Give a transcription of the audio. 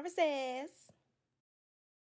Iris